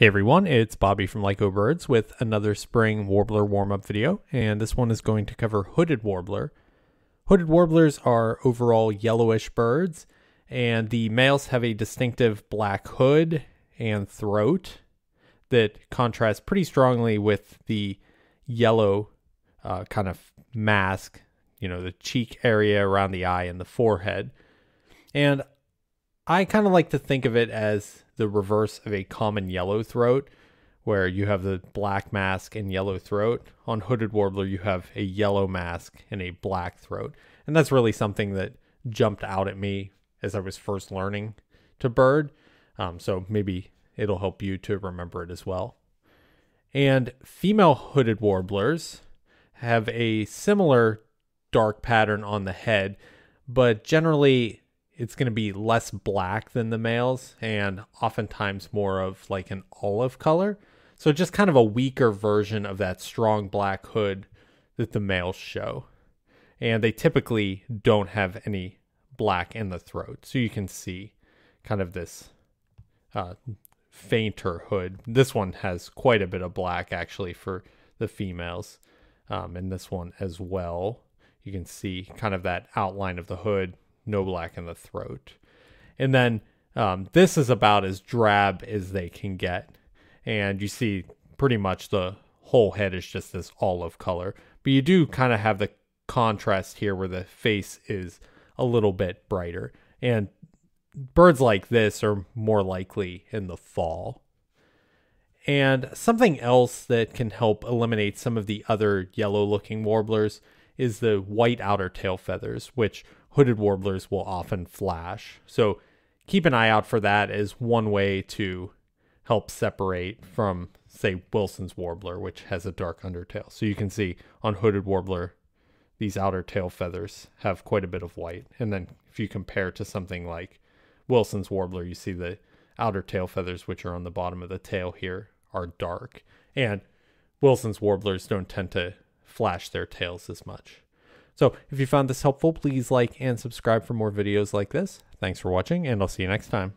Hey everyone, it's Bobby from LycoBirds with another spring warbler warm-up video, and this one is going to cover hooded warbler. Hooded warblers are overall yellowish birds, and the males have a distinctive black hood and throat that contrasts pretty strongly with the yellow uh, kind of mask, you know, the cheek area around the eye and the forehead. And I kind of like to think of it as the reverse of a common yellowthroat, where you have the black mask and yellow throat. On hooded warbler, you have a yellow mask and a black throat. And that's really something that jumped out at me as I was first learning to bird. Um, so maybe it'll help you to remember it as well. And female hooded warblers have a similar dark pattern on the head, but generally it's going to be less black than the males and oftentimes more of like an olive color. So just kind of a weaker version of that strong black hood that the males show. And they typically don't have any black in the throat. So you can see kind of this uh, fainter hood. This one has quite a bit of black actually for the females. Um, and this one as well. You can see kind of that outline of the hood no black in the throat. And then um, this is about as drab as they can get. And you see pretty much the whole head is just this olive color. But you do kind of have the contrast here where the face is a little bit brighter. And birds like this are more likely in the fall. And something else that can help eliminate some of the other yellow looking warblers is the white outer tail feathers, which hooded warblers will often flash. So keep an eye out for that as one way to help separate from, say, Wilson's warbler, which has a dark undertail. So you can see on hooded warbler, these outer tail feathers have quite a bit of white. And then if you compare to something like Wilson's warbler, you see the outer tail feathers, which are on the bottom of the tail here, are dark. And Wilson's warblers don't tend to flash their tails as much. So if you found this helpful, please like and subscribe for more videos like this. Thanks for watching, and I'll see you next time.